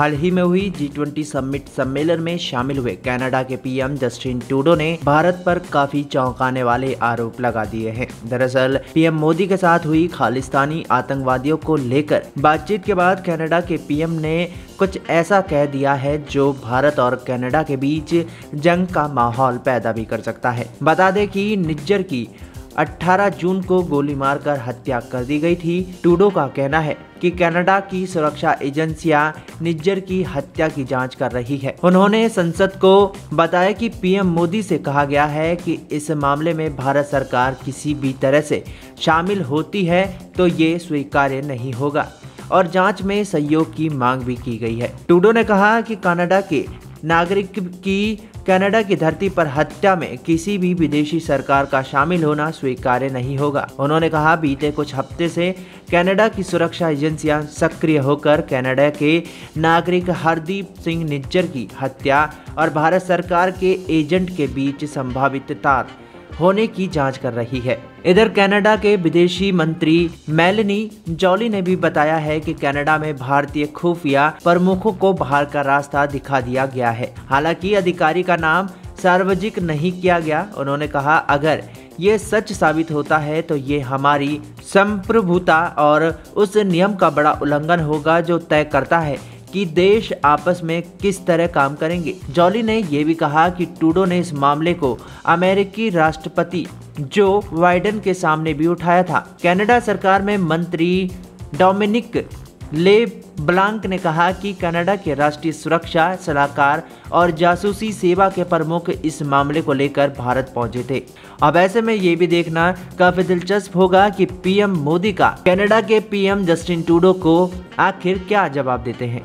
हाल ही में हुई G twenty summit सम्मेलन में शामिल हुए कनाडा के पीएम जस्टिन टूडो ने भारत पर काफ़ी चौंकाने वाले आरोप लगा दिए हैं। दरअसल, पीएम मोदी के साथ हुई खालिस्तानी आतंकवादियों को लेकर बातचीत के बाद कनाडा के पीएम ने कुछ ऐसा कह दिया है जो भारत और कनाडा के बीच जंग का माहौल पैदा भी कर सकता है। बता दें कि निज्जर की 18 जून को गोली मारकर हत्या कर दी गई थी। टूडो का कहना है कि कनाडा की सुरक्षा एजेंसियाँ निज्जर की हत्या की जाँच कर रही है। उन्होंने संसद को बताया कि पीएम मोदी से कहा गया है कि इस मामले में भारत सरकार किसी भी तरह से शामिल होती है तो ये स्वीकार्य नहीं होगा। और जाँच में सहयोग की मांग भी की गई है। टूडो ने कहा कि कनाडा के नागरिक की कनाडा की धरती पर हत्या में किसी भी विदेशी सरकार का शामिल होना स्वीकार्य नहीं होगा। उन्होंने कहा, बीते कुछ हफ़्ते से कनाडा की सुरक्षा एजेंसियाँ सक्रिय होकर कनाडा के नागरिक हरदीप सिंह निज्जर की हत्या और भारत सरकार के एजेंट के बीच संभावित तार होने की जाँच कर रही है। इधर कनाडा के विदेशी मंत्री मेलनी जॉली ने भी बताया है कि कनाडा में भारतीय खुफिया प्रमुखों को बाहर का रास्ता दिखा दिया गया है। हालाँकि अधिकारी का नाम सार्वजनिक नहीं किया गया। उन्होंने कहा, अगर ये सच साबित होता है तो ये हमारी संप्रभुता और उस नियम का बड़ा उल्लंघन होगा जो तय करता है कि देश आपस में किस तरह काम करेंगे। जॉली ने यह भी कहा कि टूडो ने इस मामले को अमेरिकी राष्ट्रपति जो बाइडेन के सामने भी उठाया था। कनाडा सरकार में मंत्री डोमिनिक ले ब्लांक ने कहा कि कनाडा के राष्ट्रीय सुरक्षा सलाहकार और जासूसी सेवा के प्रमुख इस मामले को लेकर भारत पहुँचे थे। अब ऐसे में ये भी देखना काफ़ी दिलचस्प होगा कि पीएम मोदी का कनाडा के पीएम जस्टिन टूडो को आखिर क्या जवाब देते हैं।